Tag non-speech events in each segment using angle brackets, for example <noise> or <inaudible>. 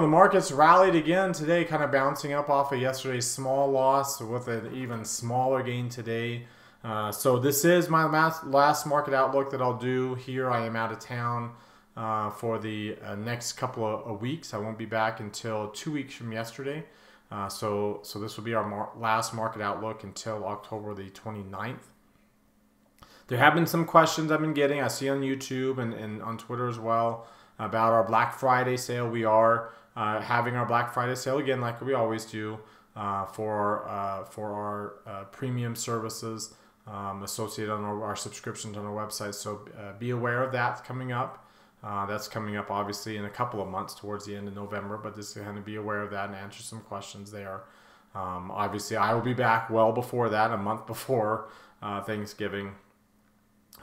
the markets rallied again today, kind of bouncing up off of yesterday's small loss with an even smaller gain today. Uh, so this is my last market outlook that I'll do here. I am out of town uh, for the uh, next couple of weeks. I won't be back until two weeks from yesterday. Uh, so, so this will be our mar last market outlook until October the 29th. There have been some questions I've been getting. I see on YouTube and, and on Twitter as well about our Black Friday sale. We are uh, having our Black Friday sale again, like we always do, uh, for uh, for our uh, premium services um, associated on our, our, subscriptions on our website. So uh, be aware of that coming up. Uh, that's coming up obviously in a couple of months towards the end of November, but just kind of be aware of that and answer some questions there. Um, obviously, I will be back well before that, a month <laughs> before Thanksgiving.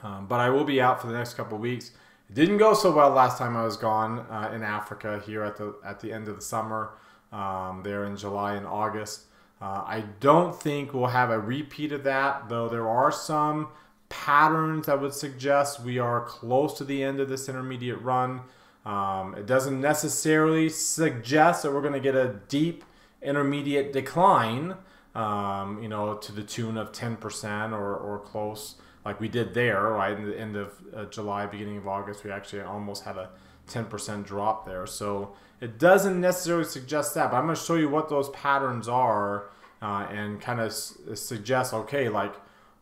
Um, but I will be out for the next couple of weeks. It didn't go so well last time I was gone uh, in Africa here at the at the end of the summer, um, there in July and August. Uh, I don't think we'll have a repeat of that, though there are some patterns that would suggest we are close to the end of this intermediate run. Um, it doesn't necessarily suggest that we're going to get a deep intermediate decline, um, you know, to the tune of 10% or, or close like we did there, right? In the end of uh, July, beginning of August, we actually almost had a 10% drop there. So it doesn't necessarily suggest that, but I'm going to show you what those patterns are uh, and kind of suggest, okay, like,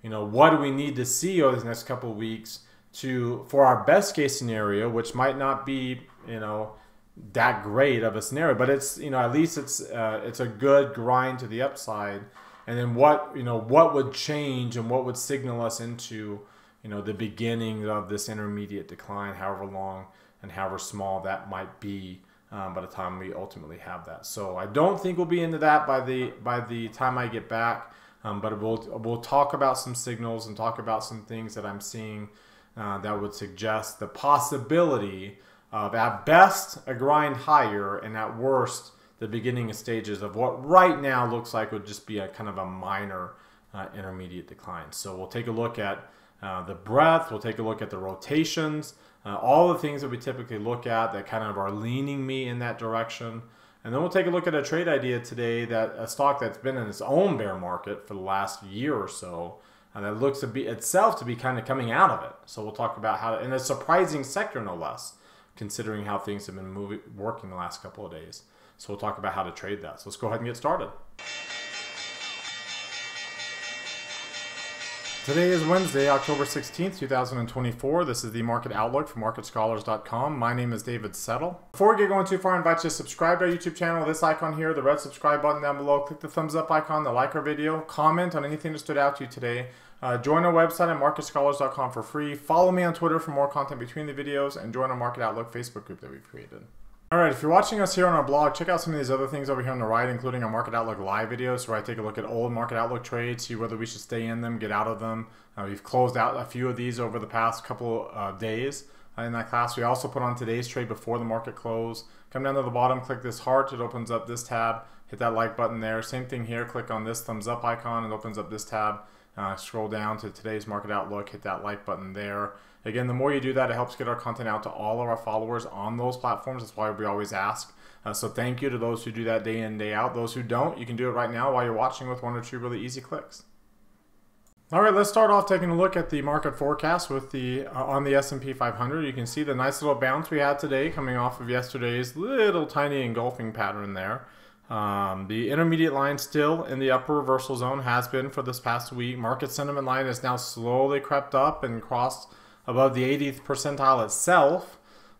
you know, what do we need to see over the next couple weeks to, for our best case scenario, which might not be, you know, that great of a scenario, but it's, you know, at least it's, uh, it's a good grind to the upside and then what you know what would change and what would signal us into you know the beginning of this intermediate decline however long and however small that might be um, by the time we ultimately have that. So i don't think we'll be into that by the by the time i get back um, but we'll we'll talk about some signals and talk about some things that i'm seeing uh, that would suggest the possibility of at best a grind higher and at worst the beginning stages of what right now looks like would just be a kind of a minor uh, intermediate decline. So we'll take a look at uh, the breadth, we'll take a look at the rotations, uh, all the things that we typically look at that kind of are leaning me in that direction. And then we'll take a look at a trade idea today that a stock that's been in its own bear market for the last year or so, and that looks to be itself to be kind of coming out of it. So we'll talk about how, to, in a surprising sector no less, considering how things have been moving, working the last couple of days. So we'll talk about how to trade that. So let's go ahead and get started. Today is Wednesday, October 16th, 2024. This is the Market Outlook from MarketScholars.com. My name is David Settle. Before we get going too far, I invite you to subscribe to our YouTube channel. This icon here, the red subscribe button down below. Click the thumbs up icon to like our video. Comment on anything that stood out to you today. Uh, join our website at MarketScholars.com for free. Follow me on Twitter for more content between the videos. And join our Market Outlook Facebook group that we've created. Alright, if you're watching us here on our blog, check out some of these other things over here on the right, including our Market Outlook live videos, where I take a look at old Market Outlook trades, see whether we should stay in them, get out of them. Uh, we've closed out a few of these over the past couple of days uh, in that class. We also put on today's trade before the market close. Come down to the bottom, click this heart, it opens up this tab. Hit that like button there. Same thing here, click on this thumbs up icon, it opens up this tab. Uh, scroll down to today's Market Outlook, hit that like button there. Again, the more you do that, it helps get our content out to all of our followers on those platforms. That's why we always ask. Uh, so thank you to those who do that day in, day out. Those who don't, you can do it right now while you're watching with one or two really easy clicks. All right, let's start off taking a look at the market forecast with the uh, on the S&P 500. You can see the nice little bounce we had today coming off of yesterday's little tiny engulfing pattern there. Um, the intermediate line still in the upper reversal zone has been for this past week. Market sentiment line has now slowly crept up and crossed above the 80th percentile itself.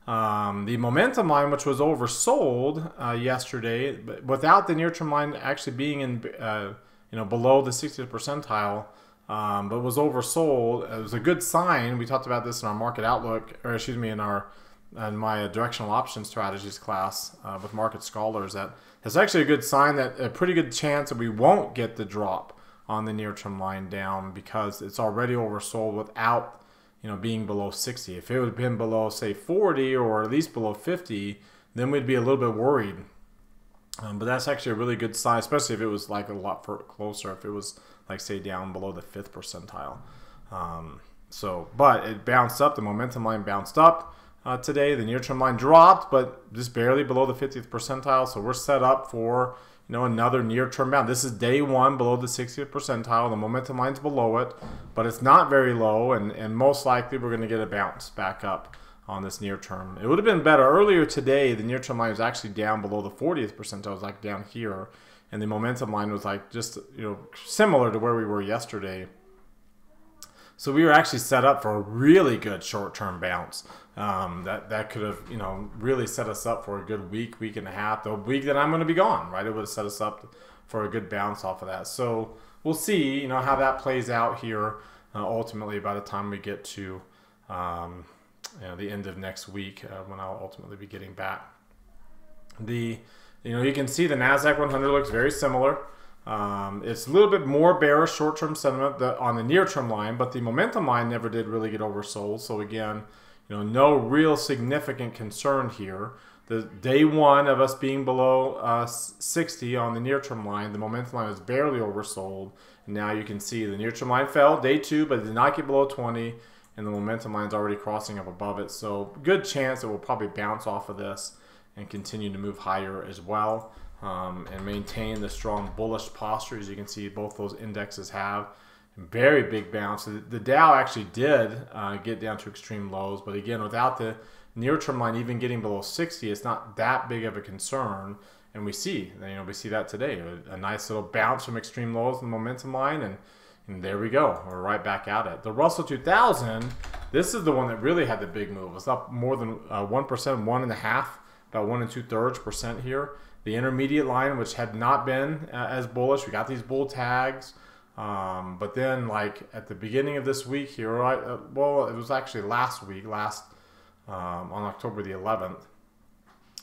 Um, the momentum line, which was oversold uh, yesterday, without the near-term line actually being in, uh, you know, below the 60th percentile, um, but was oversold. It was a good sign. We talked about this in our market outlook, or excuse me, in our in my directional option strategies class uh, with market scholars. That it's actually a good sign that a pretty good chance that we won't get the drop on the near-term line down because it's already oversold without you know, being below 60. If it would have been below, say, 40 or at least below 50, then we'd be a little bit worried. Um, but that's actually a really good sign, especially if it was like a lot closer, if it was like, say, down below the fifth percentile. Um, so, but it bounced up, the momentum line bounced up. Uh, today. The near term line dropped, but just barely below the 50th percentile. So we're set up for you know another near term bound. This is day one below the 60th percentile. The momentum line's below it, but it's not very low, and, and most likely we're going to get a bounce back up on this near term. It would have been better earlier today. The near term line was actually down below the 40th percentile, it was like down here, and the momentum line was like just you know similar to where we were yesterday. So we were actually set up for a really good short-term bounce. Um, that that could have you know really set us up for a good week, week and a half. The week that I'm going to be gone, right? It would have set us up for a good bounce off of that. So we'll see, you know, how that plays out here. Uh, ultimately, by the time we get to um, you know, the end of next week, uh, when I'll ultimately be getting back. The you know you can see the Nasdaq 100 looks very similar. Um, it's a little bit more bearish short-term sentiment on the near-term line, but the momentum line never did really get oversold. So again, you know, no real significant concern here. The day one of us being below uh, 60 on the near-term line, the momentum line was barely oversold. And now you can see the near-term line fell day two, but it did not get below 20, and the momentum line is already crossing up above it. So good chance it will probably bounce off of this and continue to move higher as well um, and maintain the strong bullish posture as you can see both those indexes have. Very big bounce. The Dow actually did uh, get down to extreme lows, but again, without the near term line even getting below 60, it's not that big of a concern. And we see, you know, we see that today. A, a nice little bounce from extreme lows in the momentum line, and, and there we go. We're right back at it. The Russell 2000, this is the one that really had the big move. It's up more than uh, 1%, one and a half, about one and two thirds percent here the intermediate line, which had not been uh, as bullish. We got these bull tags. Um, but then, like at the beginning of this week here, right? Uh, well, it was actually last week, last um, on October the 11th.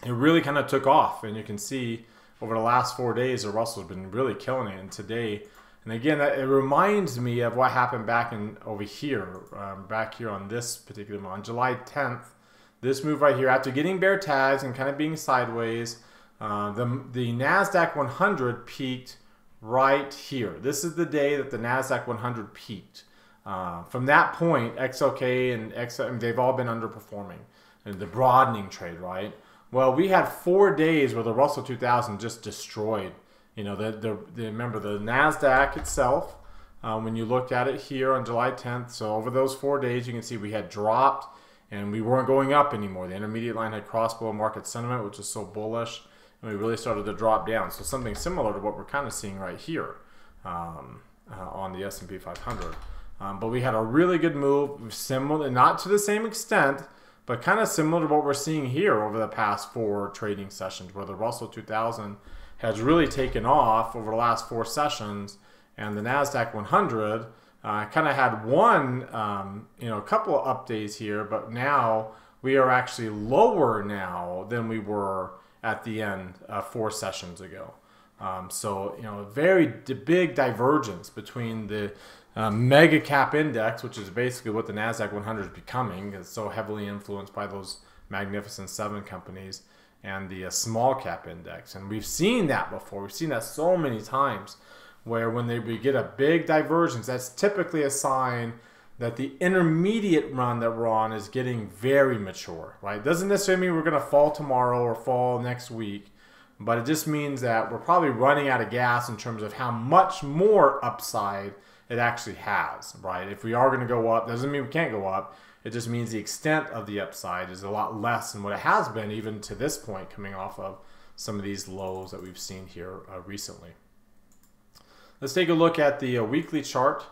It really kind of took off, and you can see over the last four days, the Russell's been really killing it. And today, and again, it reminds me of what happened back in over here, um, back here on this particular month, on July 10th. This move right here, after getting bear tags and kind of being sideways uh, the, the NASDAQ 100 peaked right here. This is the day that the NASDAQ 100 peaked. Uh, from that point, XLK and XL, they've all been underperforming. And the broadening trade, right? Well, we had four days where the Russell 2000 just destroyed. You know, the, the, the remember the NASDAQ itself, uh, when you looked at it here on July 10th, so over those four days, you can see we had dropped and we weren't going up anymore. The intermediate line had crossed below market sentiment, which is so bullish and we really started to drop down. So something similar to what we're kind of seeing right here um, uh, on the S&P 500. Um, but we had a really good move, similar, not to the same extent, but kind of similar to what we're seeing here over the past four trading sessions, where the Russell 2000 has really taken off over the last four sessions, and the Nasdaq 100 uh, kind of had one, um, you know, a couple of updates here, but now we are actually lower now than we were at the end uh, four sessions ago. Um, so, you know, a very big divergence between the uh, mega cap index, which is basically what the NASDAQ 100 is becoming, it's so heavily influenced by those magnificent seven companies, and the uh, small cap index. And we've seen that before. We've seen that so many times where when they, we get a big divergence, that's typically a sign that the intermediate run that we're on is getting very mature, right? Doesn't necessarily mean we're going to fall tomorrow or fall next week, but it just means that we're probably running out of gas in terms of how much more upside it actually has, right? If we are going to go up, doesn't mean we can't go up. It just means the extent of the upside is a lot less than what it has been even to this point coming off of some of these lows that we've seen here uh, recently. Let's take a look at the uh, weekly chart.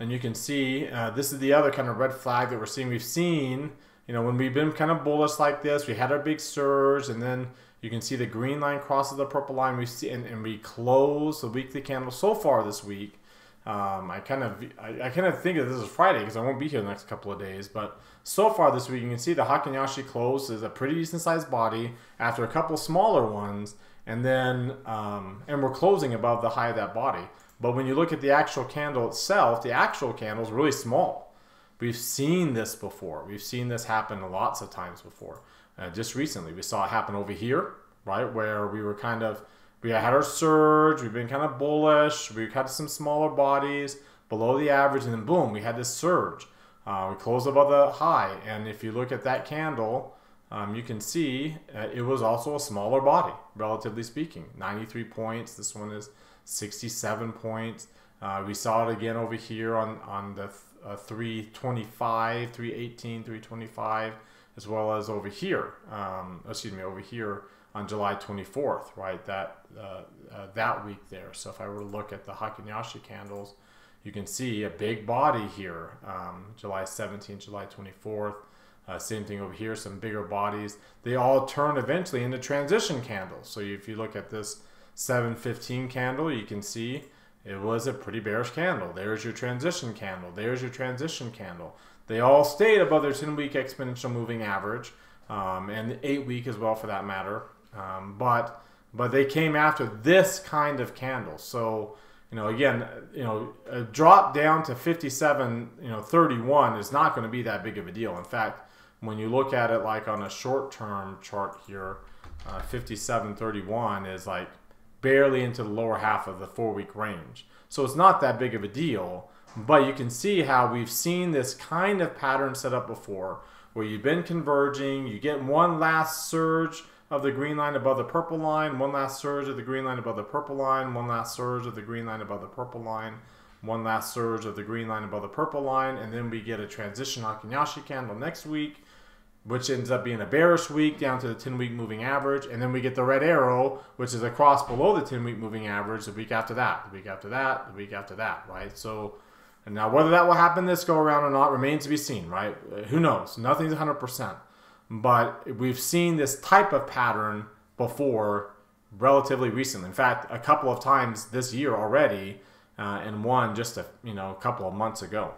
And you can see uh, this is the other kind of red flag that we're seeing. We've seen, you know, when we've been kind of bullish like this, we had our big surge, and then you can see the green line crosses the purple line. We see, and, and we close the weekly candle so far this week. Um, I kind of, I, I, kind of think that this is Friday because I won't be here the next couple of days. But so far this week, you can see the Heikin Ashi close is a pretty decent sized body after a couple smaller ones, and then, um, and we're closing above the high of that body. But when you look at the actual candle itself, the actual candle is really small. We've seen this before. We've seen this happen lots of times before. Uh, just recently, we saw it happen over here, right, where we were kind of, we had our surge, we've been kind of bullish, we had some smaller bodies below the average, and then boom, we had this surge. Uh, we closed above the high, and if you look at that candle, um, you can see uh, it was also a smaller body, relatively speaking. 93 points. This one is 67 points. Uh, we saw it again over here on, on the uh, 325, 318, 325, as well as over here. Um, excuse me, over here on July 24th, right? That uh, uh, that week there. So if I were to look at the Heikin Ashi candles, you can see a big body here, um, July 17th, July 24th. Uh, same thing over here, some bigger bodies. They all turn eventually into transition candles. So if you look at this 715 candle, you can see it was a pretty bearish candle. There's your transition candle. There's your transition candle. They all stayed above their 10 week exponential moving average um, and 8 week as well for that matter. Um, but but they came after this kind of candle. So you know again you know a drop down to 57 you know 31 is not going to be that big of a deal. In fact, when you look at it like on a short term chart here, uh, 57.31 is like barely into the lower half of the four week range. So it's not that big of a deal, but you can see how we've seen this kind of pattern set up before where you've been converging, you get one last surge of the green line above the purple line, one last surge of the green line above the purple line, one last surge of the green line above the purple line, one last surge of the green line above the purple line, and then we get a transition Heikin candle next week which ends up being a bearish week down to the 10 week moving average. And then we get the red arrow, which is a cross below the 10 week moving average the week after that, the week after that, the week after that, right? So, and now whether that will happen this go around or not remains to be seen, right? Who knows? Nothing's 100%. But we've seen this type of pattern before relatively recently. In fact, a couple of times this year already, uh, and one just a you know a couple of months ago.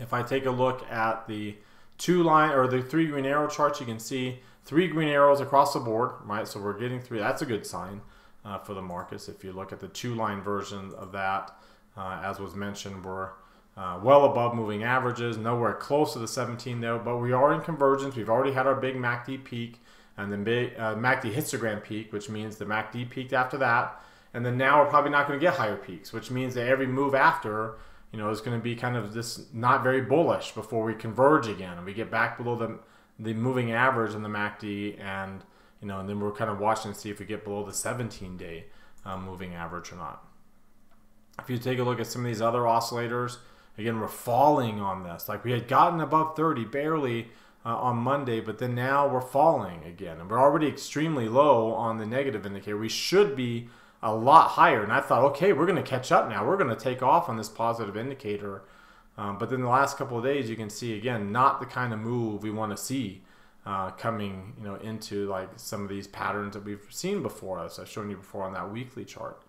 If I take a look at the two line or the three green arrow charts, you can see three green arrows across the board, right? So we're getting three. That's a good sign uh, for the markets. If you look at the two line version of that, uh, as was mentioned, we're uh, well above moving averages, nowhere close to the 17 though, but we are in convergence. We've already had our big MACD peak and then big uh, MACD histogram peak, which means the MACD peaked after that. And then now we're probably not going to get higher peaks, which means that every move after you know, is going to be kind of this not very bullish before we converge again and we get back below the the moving average in the MACD and you know, and then we're kind of watching to see if we get below the 17 day um, moving average or not. If you take a look at some of these other oscillators, again, we're falling on this. Like we had gotten above 30 barely uh, on Monday, but then now we're falling again. And we're already extremely low on the negative indicator. We should be a lot higher. And I thought, okay, we're going to catch up now. We're going to take off on this positive indicator. Um, but then the last couple of days, you can see again, not the kind of move we want to see uh, coming, you know, into like some of these patterns that we've seen before, as I've shown you before on that weekly chart.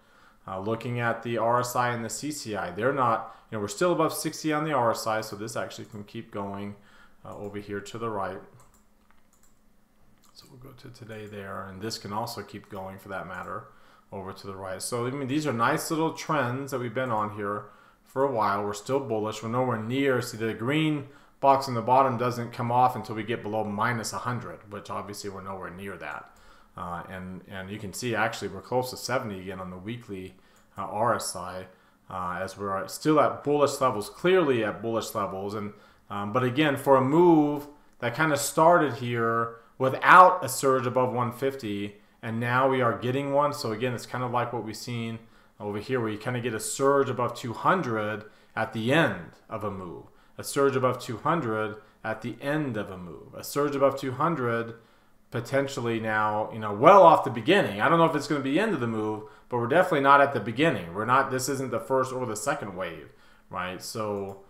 Uh, looking at the RSI and the CCI, they're not, you know, we're still above 60 on the RSI, so this actually can keep going uh, over here to the right. So we'll go to today there, and this can also keep going for that matter over to the right. So I mean, these are nice little trends that we've been on here for a while. We're still bullish. We're nowhere near. See, the green box in the bottom doesn't come off until we get below minus 100, which obviously we're nowhere near that. Uh, and and you can see actually we're close to 70 again on the weekly uh, RSI uh, as we're still at bullish levels, clearly at bullish levels. And um, but again, for a move that kind of started here without a surge above 150 and now we are getting one. So again, it's kind of like what we've seen over here where you kind of get a surge above 200 at the end of a move, a surge above 200 at the end of a move, a surge above 200 potentially now, you know, well off the beginning. I don't know if it's going to be the end of the move, but we're definitely not at the beginning. We're not, this isn't the first or the second wave, right? So,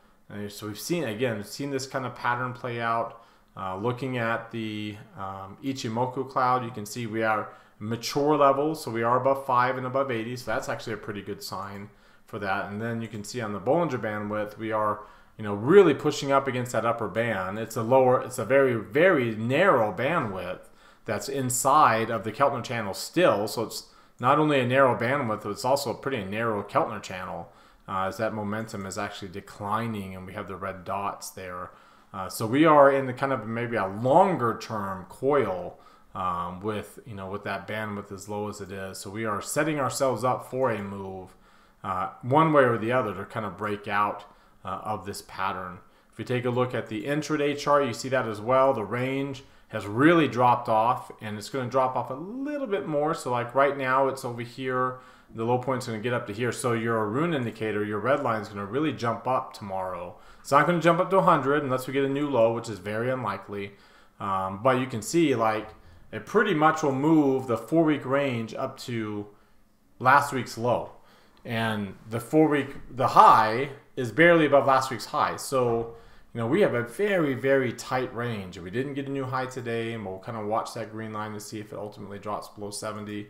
so we've seen, again, we've seen this kind of pattern play out. Uh, looking at the um, Ichimoku cloud, you can see we are mature levels. So we are above 5 and above 80. So that's actually a pretty good sign for that. And then you can see on the Bollinger Bandwidth, we are you know really pushing up against that upper band. It's a lower, it's a very, very narrow bandwidth that's inside of the Keltner channel still. So it's not only a narrow bandwidth, but it's also a pretty narrow Keltner channel uh, as that momentum is actually declining and we have the red dots there. Uh, so we are in the kind of maybe a longer term coil um, with you know with that bandwidth as low as it is. So we are setting ourselves up for a move, uh, one way or the other, to kind of break out uh, of this pattern. If you take a look at the intraday chart, you see that as well. The range has really dropped off and it's going to drop off a little bit more. So like right now it's over here. The low point is going to get up to here. So your Aroon indicator, your red line is going to really jump up tomorrow. It's not going to jump up to 100 unless we get a new low, which is very unlikely. Um, but you can see like it pretty much will move the four week range up to last week's low. And the four week, the high is barely above last week's high. So you know, we have a very, very tight range. We didn't get a new high today, and we'll kind of watch that green line to see if it ultimately drops below 70.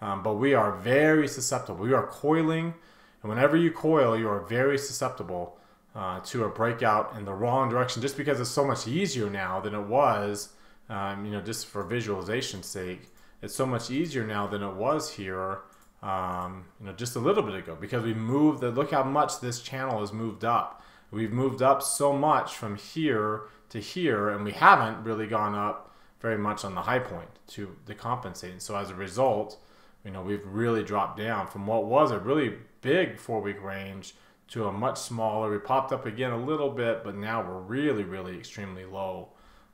Um, but we are very susceptible. We are coiling, and whenever you coil, you are very susceptible uh, to a breakout in the wrong direction just because it's so much easier now than it was, um, you know, just for visualization's sake. It's so much easier now than it was here, um, you know, just a little bit ago because we moved, the, look how much this channel has moved up. We've moved up so much from here to here, and we haven't really gone up very much on the high point to the compensating. So as a result, you know, we've really dropped down from what was a really big four week range to a much smaller. We popped up again a little bit, but now we're really, really extremely low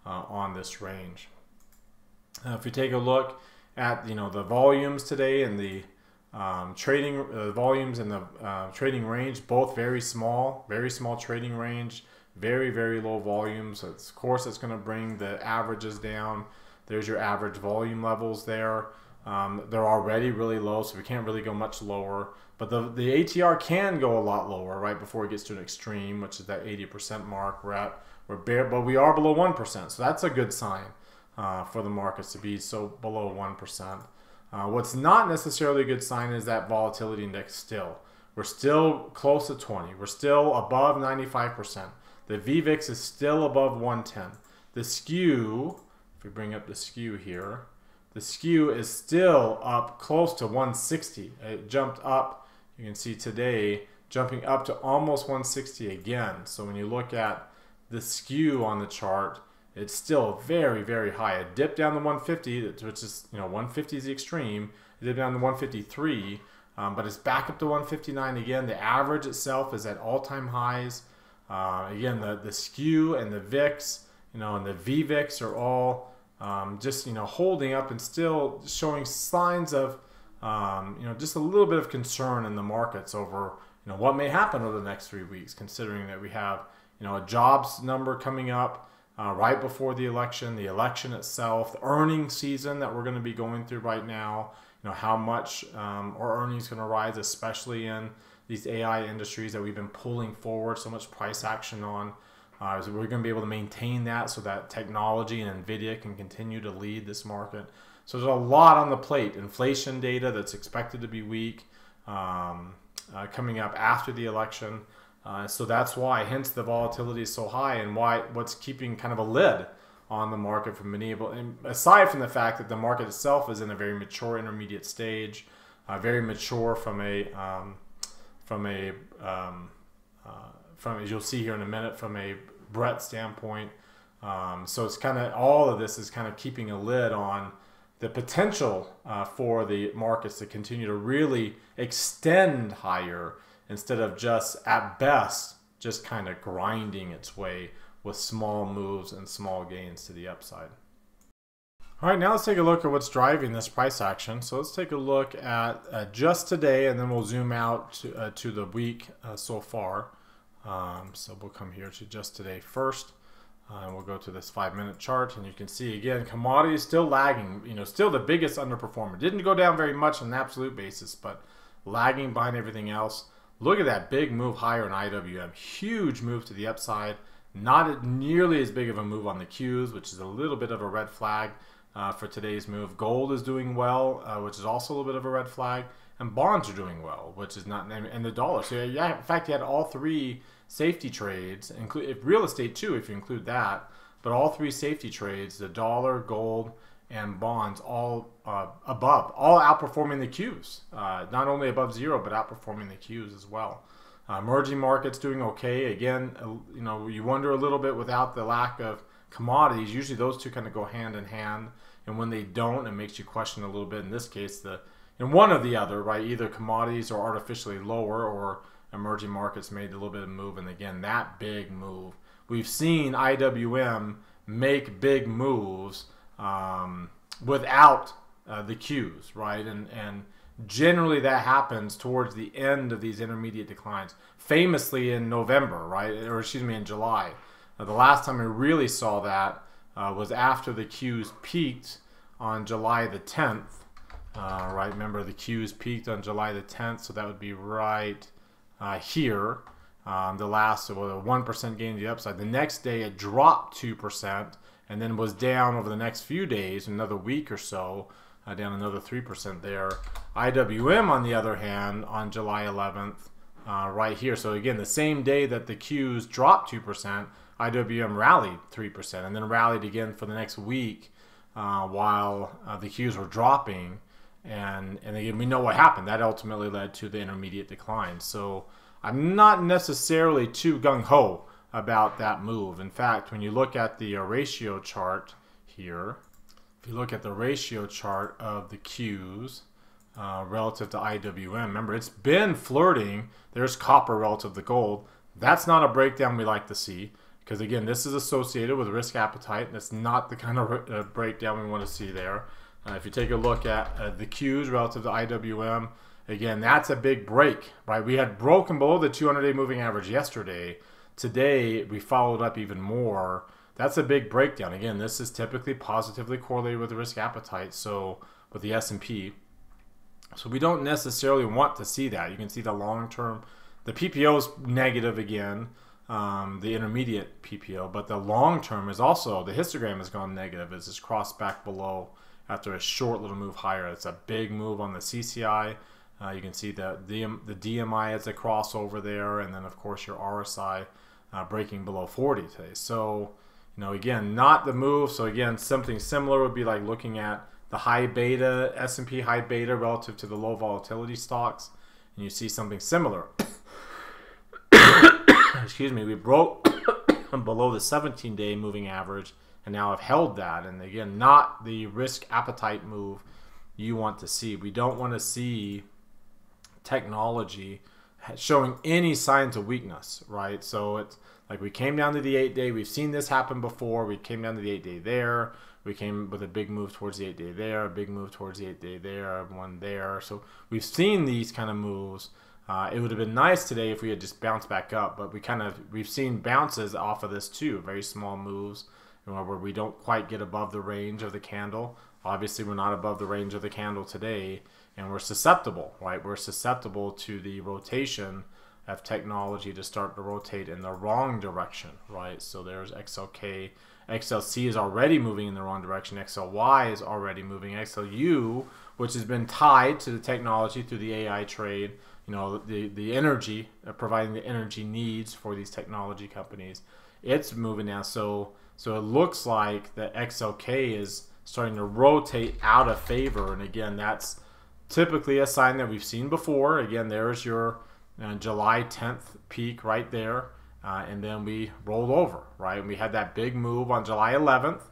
uh, on this range. If we take a look at, you know, the volumes today and the um, trading uh, volumes and the uh, trading range, both very small, very small trading range, very, very low volumes. So of course, it's going to bring the averages down. There's your average volume levels there. Um, they're already really low, so we can't really go much lower. But the, the ATR can go a lot lower right before it gets to an extreme, which is that 80% mark. We're at, we're bare, but we are below 1%. So that's a good sign uh, for the markets to be so below 1%. Uh, what's not necessarily a good sign is that volatility index still. We're still close to 20. We're still above 95%. The VVIX is still above 110. The skew, if we bring up the skew here, the skew is still up close to 160. It jumped up, you can see today, jumping up to almost 160 again. So when you look at the skew on the chart, it's still very, very high. It dipped down to 150, which is, you know, 150 is the extreme. It dipped down to 153, um, but it's back up to 159 again. The average itself is at all-time highs. Uh, again, the, the skew and the VIX, you know, and the VVIX are all um, just, you know, holding up and still showing signs of, um, you know, just a little bit of concern in the markets over, you know, what may happen over the next three weeks, considering that we have, you know, a jobs number coming up, uh, right before the election, the election itself, the earnings season that we're going to be going through right now. You know how much um, our earnings going to rise, especially in these AI industries that we've been pulling forward so much price action on. Uh, so we're going to be able to maintain that so that technology and Nvidia can continue to lead this market. So there's a lot on the plate. Inflation data that's expected to be weak um, uh, coming up after the election. Uh, so that's why, hence the volatility is so high, and why what's keeping kind of a lid on the market from being able. Aside from the fact that the market itself is in a very mature intermediate stage, uh, very mature from a um, from a um, uh, from as you'll see here in a minute from a breadth standpoint. Um, so it's kind of all of this is kind of keeping a lid on the potential uh, for the markets to continue to really extend higher instead of just at best just kind of grinding its way with small moves and small gains to the upside. All right, now let's take a look at what's driving this price action. So let's take a look at uh, just today, and then we'll zoom out to, uh, to the week uh, so far. Um, so we'll come here to just today first, uh, and we'll go to this five-minute chart, and you can see again, commodities still lagging. You know, still the biggest underperformer. Didn't go down very much on an absolute basis, but lagging behind everything else. Look at that big move higher in IWM. Huge move to the upside. Not nearly as big of a move on the Qs, which is a little bit of a red flag uh, for today's move. Gold is doing well, uh, which is also a little bit of a red flag. And bonds are doing well, which is not, and the dollar. So yeah, in fact, you had all three safety trades, include real estate too, if you include that. But all three safety trades, the dollar, gold, and bonds all uh, above, all outperforming the Qs. Uh, not only above zero, but outperforming the Qs as well. Uh, emerging markets doing okay. Again, you know, you wonder a little bit without the lack of commodities. Usually those two kind of go hand in hand, and when they don't, it makes you question a little bit. In this case, the in one or the other, right? Either commodities are artificially lower, or emerging markets made a little bit of move. And again, that big move we've seen IWM make big moves um, without uh, the Qs, right? And and generally that happens towards the end of these intermediate declines. Famously in November, right, or excuse me, in July. The last time we really saw that uh, was after the Qs peaked on July the 10th. Uh, right, remember the Qs peaked on July the 10th, so that would be right uh, here. Um, the last, well, a 1% gain to the upside. The next day it dropped 2% and then was down over the next few days, another week or so, uh, down another 3% there. IWM, on the other hand, on July 11th, uh, right here. So again, the same day that the Qs dropped 2%, IWM rallied 3% and then rallied again for the next week uh, while uh, the Qs were dropping. And, and again, we know what happened. That ultimately led to the intermediate decline. So I'm not necessarily too gung ho about that move. In fact, when you look at the uh, ratio chart here, if you look at the ratio chart of the Qs uh, relative to IWM, remember it's been flirting. There's copper relative to gold. That's not a breakdown we like to see because again, this is associated with risk appetite. That's not the kind of uh, breakdown we want to see there. Uh, if you take a look at uh, the Qs relative to IWM, again, that's a big break, right? We had broken below the 200-day moving average yesterday. Today, we followed up even more that's a big breakdown. Again, this is typically positively correlated with the risk appetite. So with the S&P, so we don't necessarily want to see that. You can see the long term, the PPO is negative again, um, the intermediate PPO, but the long term is also the histogram has gone negative. It's just crossed back below after a short little move higher. It's a big move on the CCI. Uh, you can see the, the the DMI as a crossover there, and then of course your RSI uh, breaking below 40 today. So you know, again, not the move. So again, something similar would be like looking at the high beta, S&P high beta relative to the low volatility stocks. And you see something similar. <coughs> Excuse me, we broke <coughs> below the 17-day moving average and now have held that. And again, not the risk appetite move you want to see. We don't want to see technology showing any signs of weakness, right? So it's like we came down to the eight day. We've seen this happen before. We came down to the eight day there. We came with a big move towards the eight day there, a big move towards the eight day there, one there. So we've seen these kind of moves. Uh, it would have been nice today if we had just bounced back up, but we kind of we've seen bounces off of this too, very small moves, where we don't quite get above the range of the candle. Obviously, we're not above the range of the candle today, and we're susceptible, right? We're susceptible to the rotation have technology to start to rotate in the wrong direction, right? So there's XLK. XLC is already moving in the wrong direction. XLY is already moving. XLU, which has been tied to the technology through the AI trade, you know, the, the energy, uh, providing the energy needs for these technology companies, it's moving now. So, so it looks like the XLK is starting to rotate out of favor. And again, that's typically a sign that we've seen before. Again, there's your uh, July 10th peak right there. Uh, and then we rolled over, right? And we had that big move on July 11th,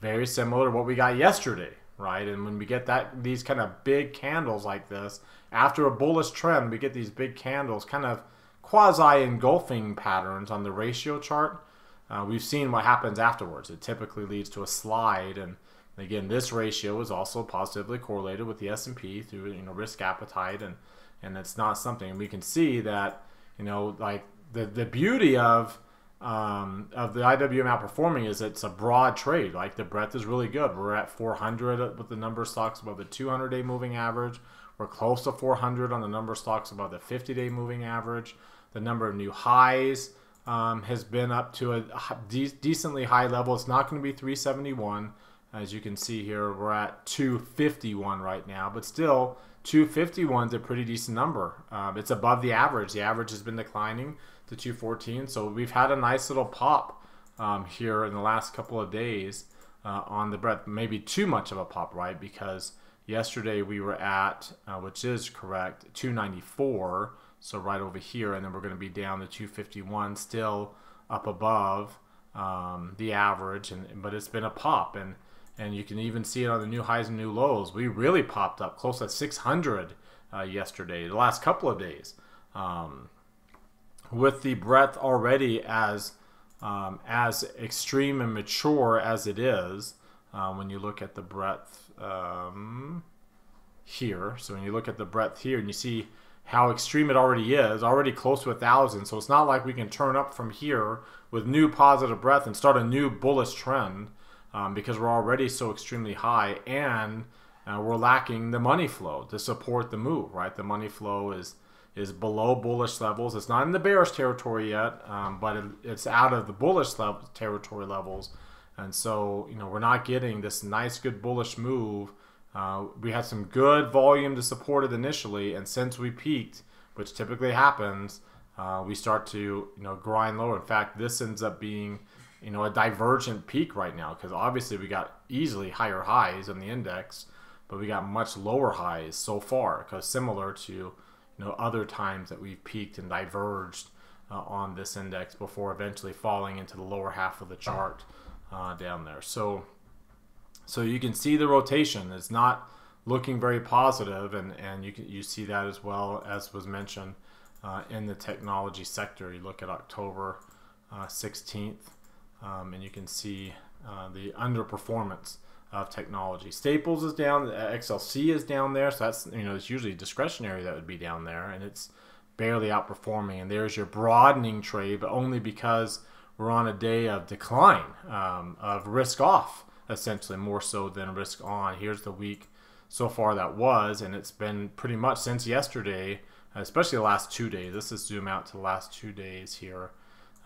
very similar to what we got yesterday, right? And when we get that these kind of big candles like this, after a bullish trend, we get these big candles, kind of quasi engulfing patterns on the ratio chart. Uh, we've seen what happens afterwards. It typically leads to a slide, and again, this ratio is also positively correlated with the S&P through you know risk appetite and and it's not something we can see that you know like the the beauty of um, of the IWM outperforming is it's a broad trade. Like the breadth is really good. We're at 400 with the number of stocks above the 200 day moving average. We're close to 400 on the number of stocks above the 50 day moving average. The number of new highs um, has been up to a de- decently high level. It's not going to be 371. As you can see here, we're at 251 right now, but still 251 is a pretty decent number. Um, it's above the average. The average has been declining to 214, so we've had a nice little pop um, here in the last couple of days uh, on the breadth. Maybe too much of a pop, right? Because yesterday we were at, uh, which is correct, 294, so right over here, and then we're going to be down to 251, still up above um, the average, and but it's been a pop and and you can even see it on the new highs and new lows. We really popped up close to 600 uh, yesterday, the last couple of days, um, with the breadth already as um, as extreme and mature as it is, uh, when you look at the breadth um, here. So when you look at the breadth here and you see how extreme it already is, already close to a thousand. So it's not like we can turn up from here with new positive breadth and start a new bullish trend um, because we're already so extremely high and uh, we're lacking the money flow to support the move, right? The money flow is is below bullish levels. It's not in the bearish territory yet, um, but it, it's out of the bullish territory levels. And so, you know, we're not getting this nice, good bullish move. Uh, we had some good volume to support it initially, and since we peaked, which typically happens, uh, we start to, you know, grind lower. In fact, this ends up being, you know, a divergent peak right now because obviously we got easily higher highs in the index, but we got much lower highs so far because similar to you know other times that we've peaked and diverged uh, on this index before eventually falling into the lower half of the chart uh, down there. So so you can see the rotation is not looking very positive, and and you can you see that as well as was mentioned uh, in the technology sector. You look at October 16th, uh, um, and you can see uh, the underperformance of technology. Staples is down, XLC is down there, so that's you know it's usually discretionary that would be down there, and it's barely outperforming. And there's your broadening trade, but only because we're on a day of decline um, of risk off, essentially more so than risk on. Here's the week so far that was, and it's been pretty much since yesterday, especially the last two days. Let's just zoom out to the last two days here.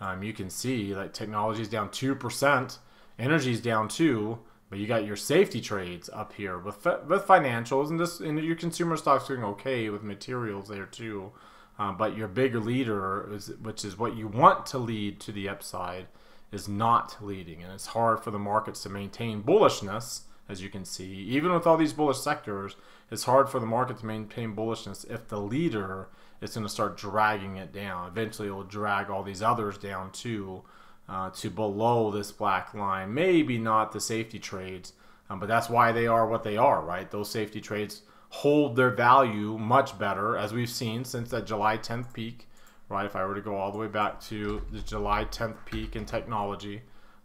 Um, you can see like technology is down two percent, energy is down two but you got your safety trades up here with with financials and this and your consumer stocks doing okay with materials there too. Uh, but your bigger leader, is, which is what you want to lead to the upside, is not leading, and it's hard for the markets to maintain bullishness. As you can see, even with all these bullish sectors, it's hard for the market to maintain bullishness if the leader is going to start dragging it down. Eventually, it will drag all these others down too uh, to below this black line. Maybe not the safety trades, um, but that's why they are what they are, right? Those safety trades hold their value much better, as we've seen since that July 10th peak, right? If I were to go all the way back to the July 10th peak in technology,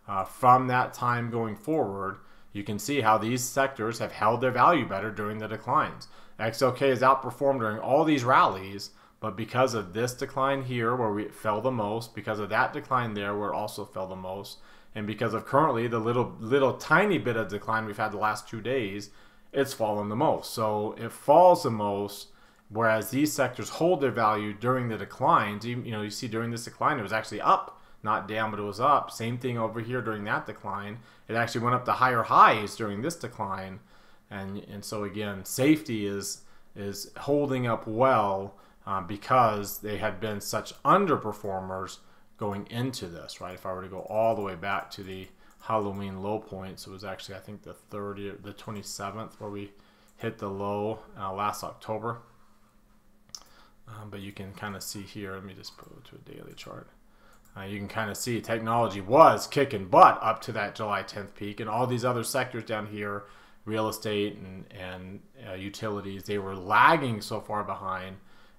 uh, from that time going forward, you can see how these sectors have held their value better during the declines. XLK has outperformed during all these rallies, but because of this decline here, where we fell the most, because of that decline there, where it also fell the most, and because of currently the little little tiny bit of decline we've had the last two days, it's fallen the most. So it falls the most, whereas these sectors hold their value during the declines. You, you know, you see during this decline, it was actually up, not down, but it was up. Same thing over here during that decline. It actually went up to higher highs during this decline, and and so again, safety is is holding up well uh, because they had been such underperformers going into this, right? If I were to go all the way back to the Halloween low points, it was actually, I think, the 30th, the 27th where we hit the low uh, last October. Um, but you can kind of see here, let me just put it to a daily chart. Uh, you can kind of see technology was kicking butt up to that July 10th peak, and all these other sectors down here, real estate and, and uh, utilities, they were lagging so far behind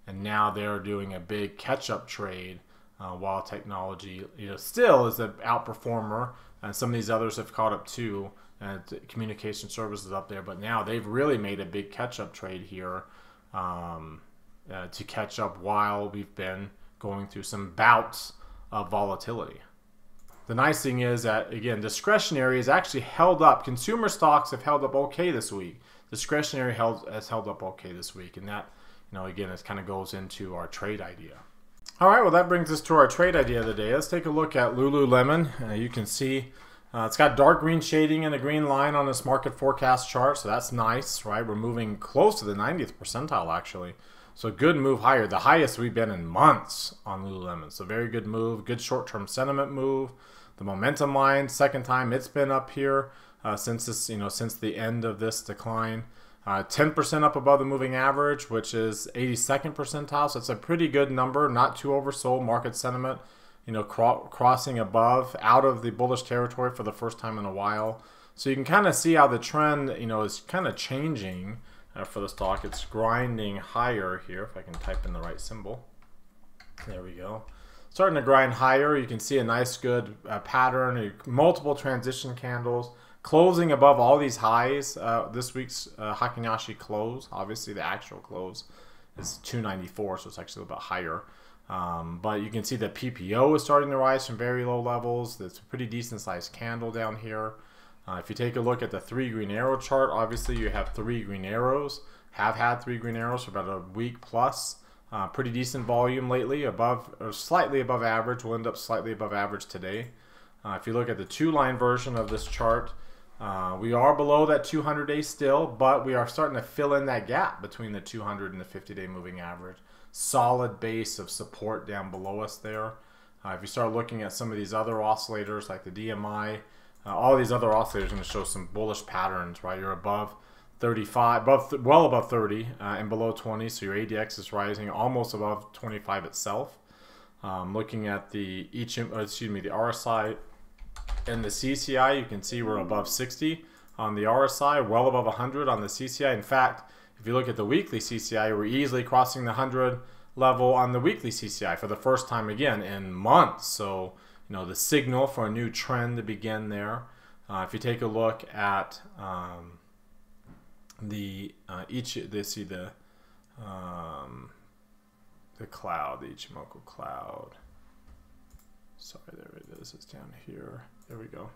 and now they're doing a big catch-up trade uh, while technology you know still is an outperformer. And some of these others have caught up too and communication services up there. But now they've really made a big catch-up trade here um, uh, to catch up while we've been going through some bouts of volatility. The nice thing is that again discretionary is actually held up. Consumer stocks have held up okay this week. Discretionary held, has held up okay this week. And that you know, again, this kind of goes into our trade idea. All right, well, that brings us to our trade idea of the day. Let's take a look at Lululemon. Uh, you can see uh, it's got dark green shading and a green line on this market forecast chart, so that's nice, right? We're moving close to the 90th percentile, actually. So good move higher, the highest we've been in months on Lululemon. So very good move, good short-term sentiment move. The momentum line, second time it's been up here uh, since this, you know, since the end of this decline. Uh, 10% up above the moving average, which is 82nd percentile. So it's a pretty good number, not too oversold. Market sentiment, you know, cro crossing above out of the bullish territory for the first time in a while. So you can kind of see how the trend, you know, is kind of changing uh, for the stock. It's grinding higher here, if I can type in the right symbol. There we go. starting to grind higher. You can see a nice good uh, pattern, multiple transition candles, closing above all these highs. Uh, this week's uh, Heikin-Ashi close, obviously the actual close is 294, so it's actually a little bit higher. Um, but you can see the PPO is starting to rise from very low levels. It's a pretty decent sized candle down here. Uh, if you take a look at the three green arrow chart, obviously you have three green arrows. Have had three green arrows for about a week plus. Uh, pretty decent volume lately, above or slightly above average. We'll end up slightly above average today. Uh, if you look at the two-line version of this chart, uh, we are below that 200-day still, but we are starting to fill in that gap between the 200 and the 50-day moving average. Solid base of support down below us there. Uh, if you start looking at some of these other oscillators like the DMI, uh, all these other oscillators are going to show some bullish patterns, right? You're above 35, above well above 30 uh, and below 20, so your ADX is rising almost above 25 itself. Um, looking at the each, uh, excuse me, the RSI and the CCI, you can see we're above 60 on the RSI, well above 100 on the CCI. In fact, if you look at the weekly CCI, we're easily crossing the 100 level on the weekly CCI for the first time again in months. So, you know, the signal for a new trend to begin there. Uh, if you take a look at um, the uh, each they see the um, the cloud, the Ichimoku cloud. Sorry, there it is. It's down here. There we go.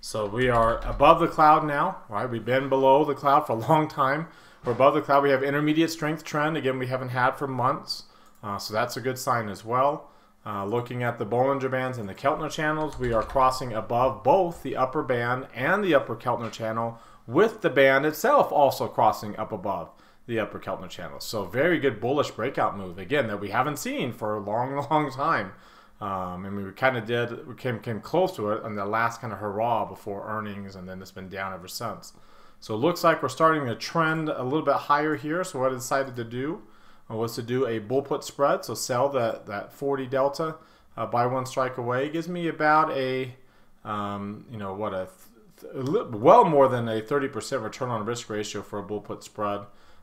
So we are above the cloud now, right? We've been below the cloud for a <laughs> long time. We're above the cloud. We have intermediate strength trend. Again, we haven't had for months. Uh, so that's a good sign as well. Uh, looking at the Bollinger Bands and the Keltner channels, we are crossing above both the upper band and the upper Keltner channel with the band itself also crossing up above the upper Keltner channel. So very good bullish breakout move again that we haven't seen for a long, <laughs> long time. Um, and we kind of did, we came came close to it on the last kind of hurrah before earnings, and then it's been down ever since. So it looks like we're starting to trend a little bit higher here. So what I decided to do was to do a bull put spread. So sell that that 40 delta, uh, buy one strike away. It gives me about a, um, you know, what a well more than a 30% return on risk ratio for a bull put spread.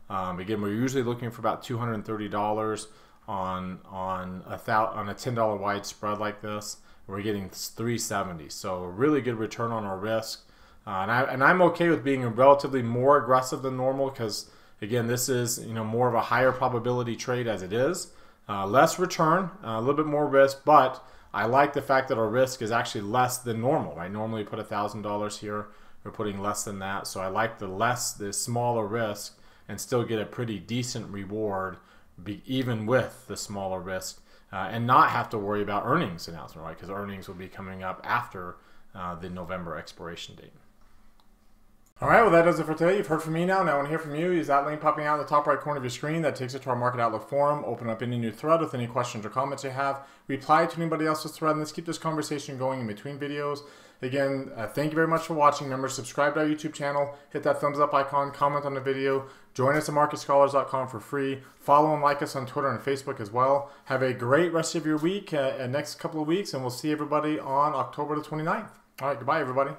Um, again, we're usually looking for about $230 on on a thou, on a $10 wide spread like this. We're getting 370, so a really good return on our risk. Uh, and I and I'm okay with being relatively more aggressive than normal because again, this is you know more of a higher probability trade as it is. Uh, less return, uh, a little bit more risk, but I like the fact that our risk is actually less than normal. I normally put $1,000 here. We're putting less than that. So I like the less, the smaller risk and still get a pretty decent reward be, even with the smaller risk uh, and not have to worry about earnings announcement, right? Because earnings will be coming up after uh, the November expiration date. All right, well, that does it for today. You've heard from me now. Now I want to hear from you. Use that link popping out in the top right corner of your screen. That takes you to our Market Outlook forum. Open up any new thread with any questions or comments you have. Reply to anybody else's thread, and let's keep this conversation going in between videos. Again, uh, thank you very much for watching. Remember, subscribe to our YouTube channel, hit that thumbs up icon, comment on the video, join us at marketscholars.com for free. Follow and like us on Twitter and Facebook as well. Have a great rest of your week, uh, next couple of weeks, and we'll see everybody on October the 29th. All right, goodbye, everybody.